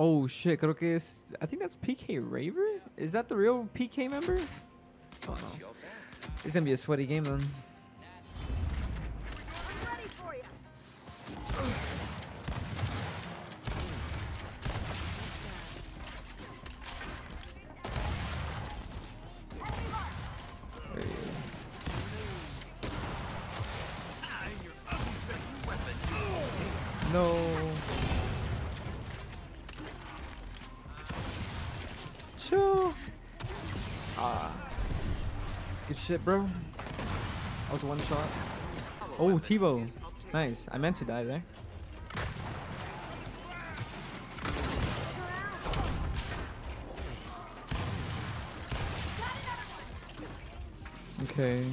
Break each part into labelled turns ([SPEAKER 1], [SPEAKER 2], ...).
[SPEAKER 1] Oh shit, creo que es. I think that's PK Raver? Is that the real PK member? Oh no. It's gonna be a sweaty game then. No. Ah. Good shit, bro. That was one shot. Oh, Tebow. Nice. I meant to die there. Okay.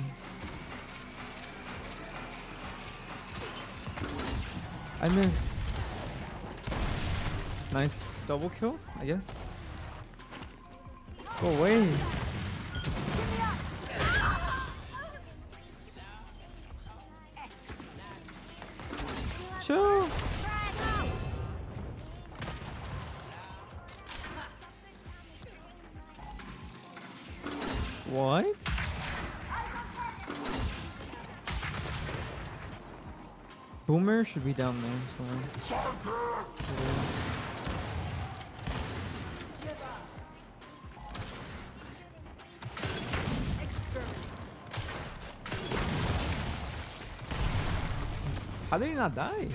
[SPEAKER 1] I missed. Nice double kill, I guess. Go away. Chill. What? Boomer should be down there somewhere. How did he not die?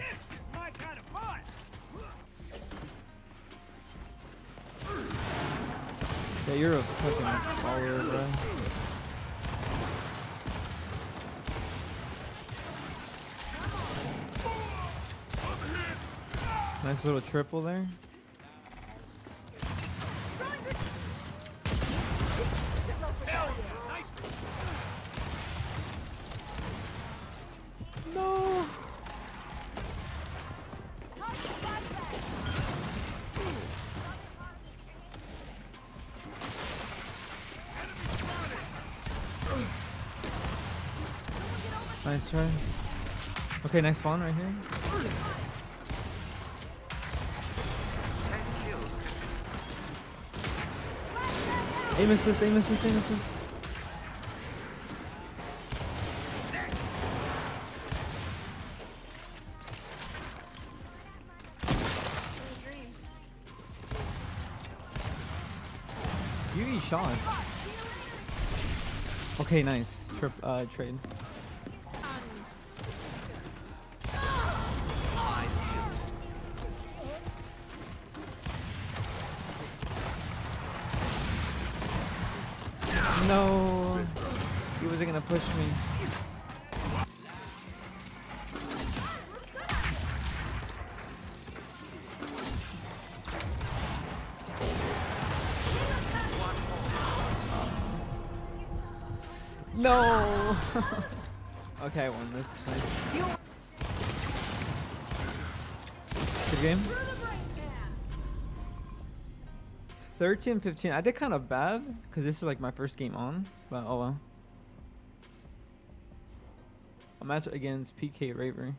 [SPEAKER 1] Yeah, you're a fucking follower, bro. Nice little triple there.
[SPEAKER 2] Nice
[SPEAKER 1] try. Okay, nice spawn right here. Aim assist, aim assist, aim assist. You eat shots. Okay, nice. Trip, uh, trade. No, he wasn't gonna push me. No. okay, I won this. Nice. Good game. 13 15. I did kind of bad because this is like my first game on, but oh well. A match against PK Raver.